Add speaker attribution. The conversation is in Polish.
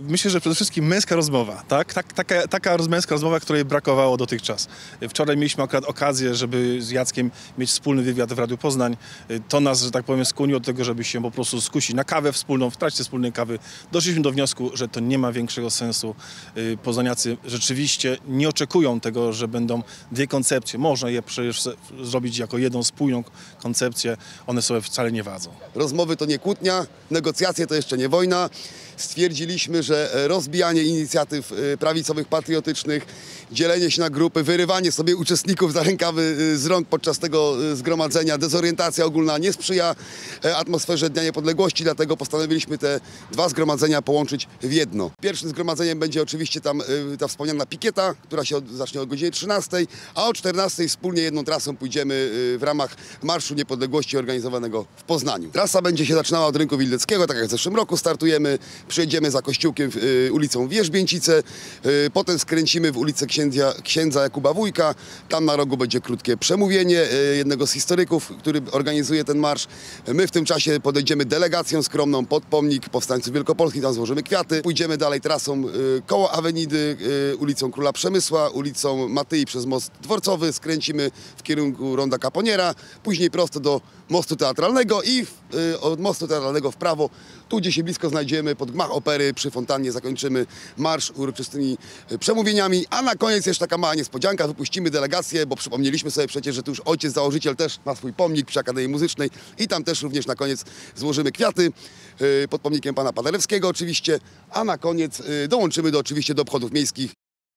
Speaker 1: Myślę, że przede wszystkim męska rozmowa, tak? tak taka, taka męska rozmowa, której brakowało dotychczas. Wczoraj mieliśmy akurat okazję, żeby z Jackiem mieć wspólny wywiad w Radiu Poznań. To nas, że tak powiem, skłoniło do tego, żeby się po prostu skusić na kawę wspólną, w trakcie wspólnej kawy. Doszliśmy do wniosku, że to nie ma większego sensu. Y, Poznaniacy rzeczywiście nie oczekują tego, że będą dwie koncepcje. Można je przecież zrobić jako jedną spójną koncepcję. One sobie wcale nie wadzą.
Speaker 2: Rozmowy to nie kłótnia, negocjacje to jeszcze nie wojna. Stwierdziliśmy, że rozbijanie inicjatyw y, prawicowych, patriotycznych, dzielenie się na grupy, wyrywanie sobie uczestników za rękawy y, z rąk podczas tego y, zgromadzenia, dezorientacja ogólna nie sprzyja e, atmosferze Dnia Niepodległości, dlatego postanowiliśmy te dwa zgromadzenia połączyć w jedno. Pierwszym zgromadzeniem będzie oczywiście tam y, ta wspomniana pikieta, która się zacznie o godzinie 13, a o 14 wspólnie jedną trasą pójdziemy w ramach Marszu Niepodległości organizowanego w Poznaniu. Trasa będzie się zaczynała od Rynku Wildeckiego, tak jak w zeszłym roku startujemy, przyjedziemy za kościółkiem ulicą Wierzbięcice, potem skręcimy w ulicę księdza, księdza Jakuba Wójka, tam na rogu będzie krótkie przemówienie y, jednego z historyków, który organizuje ten marsz. My w tym czasie podejdziemy delegacją skromną pod pomnik powstańców Wielkopolskich, tam złożymy kwiaty. Pójdziemy dalej trasą y, koło Awenidy, y, ulicą Króla Przemysła, ulicą Matyi przez most dworcowy, skręcimy w kierunku Ronda Caponiera, później prosto do mostu teatralnego i od mostu teatralnego w prawo, tu gdzie się blisko znajdziemy, pod gmach opery przy fontannie zakończymy marsz uroczystymi y, przemówieniami, a na koniec jeszcze taka mała niespodzianka, wypuścimy delegację, bo przypomnieliśmy sobie przecież, że tu już ojciec założyciel też ma swój pomnik przy Akademii Muzycznej i tam też również na koniec złożymy kwiaty y, pod pomnikiem pana Paderewskiego oczywiście, a na koniec y, dołączymy do, oczywiście do obchodów miejskich